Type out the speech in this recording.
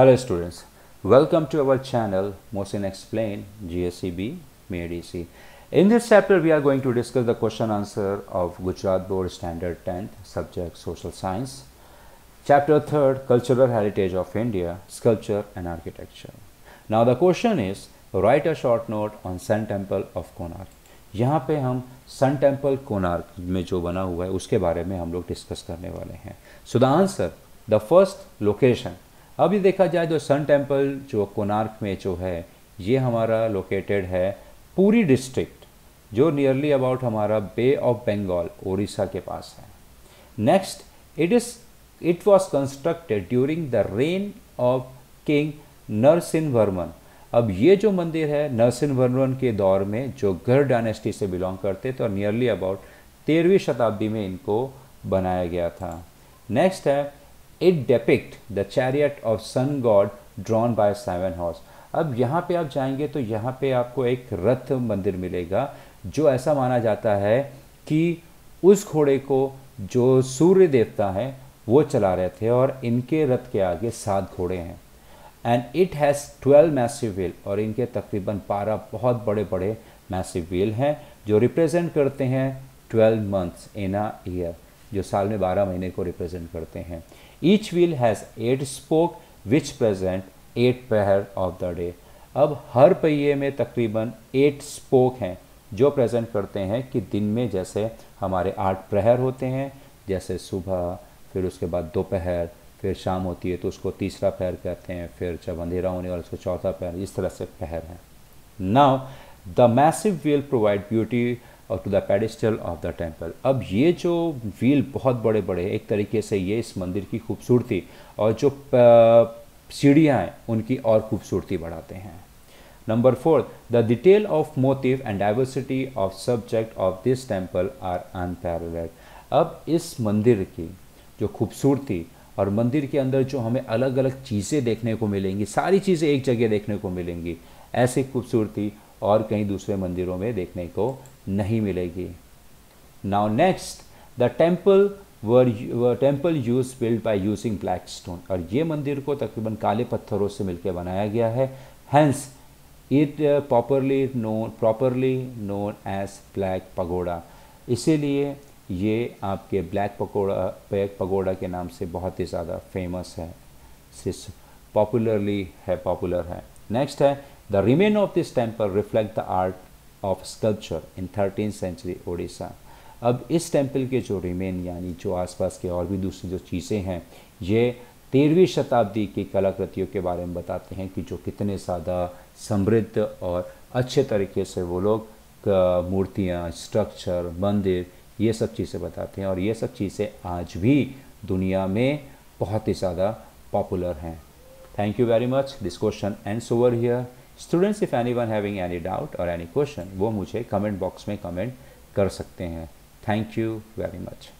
Hello students welcome to our channel Mohsin explain G S C B may D C in this chapter we are going to discuss the question answer of Gujarat board standard tenth subject social science chapter third cultural heritage of India sculpture and architecture now the question is write a short note on sun temple of Konark यहाँ पे हम सन temple Konark में जो बना हुआ है, उसके बारे में हम लोग डिस्कस करने वाले हैं. So the answer the first location अभी देखा जाए तो सन टेंपल जो कोनार्क में जो है, ये हमारा लोकेटेड है पूरी डिस्ट्रिक्ट जो नियरली अबाउट हमारा बे ऑफ़ बंगाल उड़ीसा के पास है। Next it is it was constructed during the reign of king Narasimha Varman अब ये जो मंदिर है नरसिंह वर्मन के दौर में जो गर डायनेस्टी से बिलोंग करते थे और नियरली अबाउट तेरहवीं शताब्दी में इनको बनाया गया था। नेक्स्ट है it depict the chariot of sun god drawn by seven horse अब यहाँ पे आप जाएँगे तो यहाँ पे आपको एक रथ मंदिर मिलेगा, जो ऐसा माना जाता है कि उस घोड़े को जो सूर्य देवता है, वो चला रहे थे और इनके रथ के आगे सात घोड़े हैं। And it has twelve massive wheel और इनके तकरीबन बारह बहुत बड़े बड़े मैसिव व्हील हैं, जो रिप्रेजेंट करते हैं twelve months in a year जो साल में बारह महीने को रिप्रेजेंट करते हैं। Each wheel has eight spoke which present eight pahar of the day अब हर पहिए में तकरीबन एट स्पोक हैं, जो प्रेजेंट करते हैं कि दिन में जैसे हमारे आठ प्रहर होते हैं, जैसे सुबह, फिर उसके बाद दोपहर, फिर शाम होती है तो उसको तीसरा पैर कहते हैं, फिर जब अंधेरा होने वाला उसको चौथा पैर इस तरह से पहर है। Now the massive wheel provide beauty to the pedestal of the temple अब ये जो व्हील बहुत बड़े बड़े एक तरीके से ये इस मंदिर की खूबसूरती और जो सीढ़ियाँ हैं, उनकी और खूबसूरती बढ़ाते हैं। Number four the detail of motif and diversity of subject of this temple are unparalleled अब इस मंदिर की जो खूबसूरती और मंदिर के अंदर जो हमें अलग अलग चीज़ें देखने को मिलेंगी, सारी चीज़ें एक जगह देखने को मिलेंगी, ऐसी खूबसूरती और कहीं दूसरे मंदिरों में देखने को नहीं मिलेगी। Now next the temple were temple use build by using black stone और ये मंदिर को तकरीबन काले पत्थरों से मिलकर बनाया गया है। Hence it properly known properly known as black pagoda इसीलिए ये आपके ब्लैक पकोड़ा ब्लैक पगोड़ा के नाम से बहुत ही ज़्यादा फ़ेमस है। पॉपुलरली है पॉपुलर है। नेक्स्ट है the remains of this temple reflect the art of sculpture in thirteen century Odisha अब इस टेंपल के जो रिमेन यानी जो आसपास के और भी दूसरी जो चीज़ें हैं, ये तेरहवीं शताब्दी की कलाकृतियों के बारे में बताते हैं कि जो कितने ज़्यादा समृद्ध और अच्छे तरीके से वो लोग मूर्तियाँ स्ट्रक्चर मंदिर, ये सब चीज़ें बताते हैं और ये सब चीज़ें आज भी दुनिया में बहुत ही ज़्यादा पॉपुलर हैं। Thank you very much this question ends over here students if anyone having any doubt और एनी क्वेश्चन वो मुझे कमेंट बॉक्स में कमेंट कर सकते हैं. Thank you very much